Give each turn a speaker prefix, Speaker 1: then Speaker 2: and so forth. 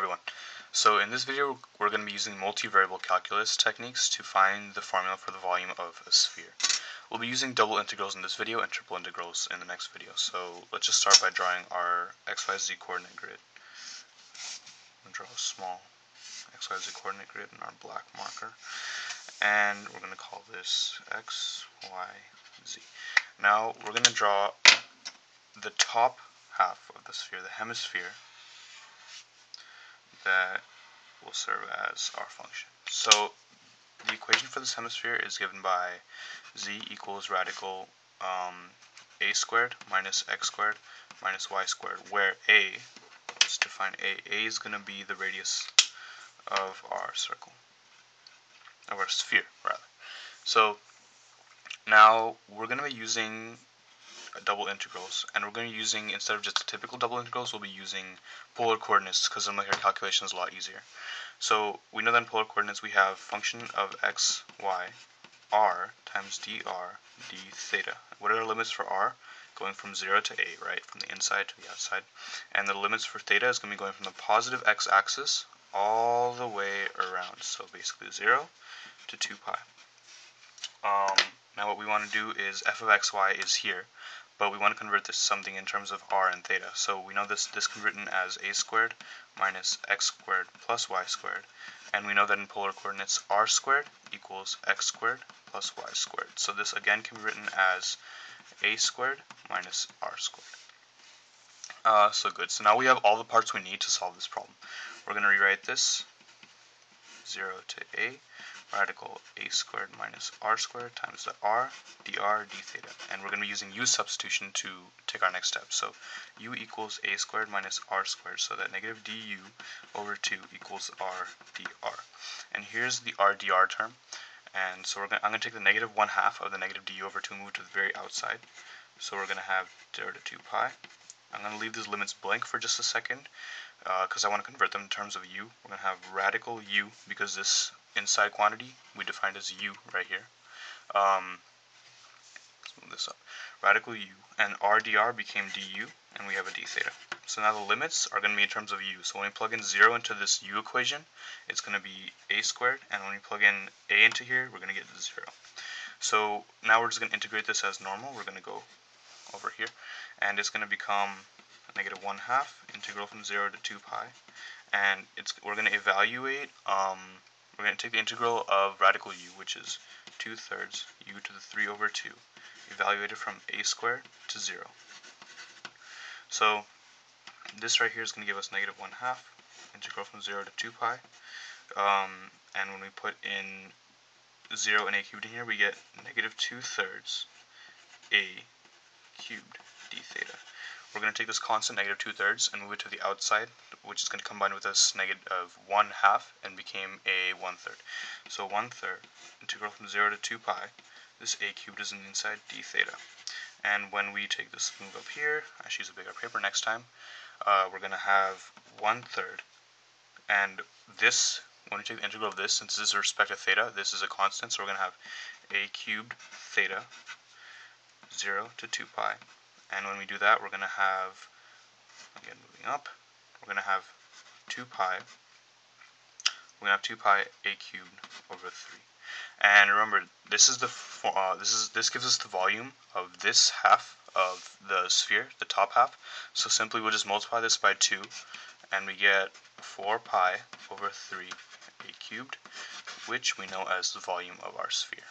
Speaker 1: everyone. So in this video we're going to be using multivariable calculus techniques to find the formula for the volume of a sphere. We'll be using double integrals in this video and triple integrals in the next video. So let's just start by drawing our xyz coordinate grid. I'm going to draw a small xyz coordinate grid in our black marker. And we're going to call this x, y, z. Now we're going to draw the top half of the sphere, the hemisphere, that will serve as our function. So the equation for this hemisphere is given by z equals radical um, a squared minus x squared minus y squared, where a, let's define a, a is going to be the radius of our circle, of our sphere, rather. So now we're going to be using double integrals and we're going to be using instead of just the typical double integrals we'll be using polar coordinates because it'll make our calculations a lot easier. So we know that in polar coordinates we have function of x y r times dr d theta. What are the limits for r? Going from 0 to a right? From the inside to the outside. And the limits for theta is going to be going from the positive x-axis all the way around. So basically 0 to 2 pi. Um, now what we want to do is f of xy is here but we want to convert this to something in terms of r and theta. So we know this, this can be written as a squared minus x squared plus y squared. And we know that in polar coordinates, r squared equals x squared plus y squared. So this again can be written as a squared minus r squared. Uh, so good. So now we have all the parts we need to solve this problem. We're going to rewrite this 0 to a radical a squared minus r squared times the r dr d theta. And we're going to be using u substitution to take our next step. So u equals a squared minus r squared, so that negative du over 2 equals r dr. And here's the r dr term. And so we're going I'm going to take the negative 1 half of the negative du over 2 and move to the very outside. So we're going to have 0 to 2 pi. I'm going to leave these limits blank for just a second because uh, I want to convert them in terms of u. We're going to have radical u because this inside quantity we defined as u right here. Um, let's move this up. Radical u and rdr became du and we have a d theta. So now the limits are going to be in terms of u. So when we plug in 0 into this u equation, it's going to be a squared, and when we plug in a into here, we're going to get 0. So now we're just going to integrate this as normal. We're going to go over here, and it's going to become negative 1 half integral from 0 to 2 pi, and it's we're going to evaluate um, we're going to take the integral of radical u, which is 2 thirds u to the 3 over 2, evaluated from a squared to 0. So this right here is going to give us negative 1 half, integral from 0 to 2 pi. Um, and when we put in 0 and a cubed in here, we get negative 2 thirds a cubed d theta. We're going to take this constant negative 2 thirds and move it to the outside, which is going to combine with this negative of negative 1 half and became a 1 third. So 1 third integral from 0 to 2 pi, this a cubed is in the inside d theta. And when we take this move up here, I should use a bigger paper next time, uh, we're going to have 1 third. And this, when we take the integral of this, since this is respect to theta, this is a constant, so we're going to have a cubed theta 0 to 2 pi and when we do that, we're going to have, again moving up, we're going to have 2 pi, we're going to have 2 pi a cubed over 3. And remember, this is the uh, this is this gives us the volume of this half of the sphere, the top half. So simply we'll just multiply this by 2, and we get 4 pi over 3 a cubed, which we know as the volume of our sphere.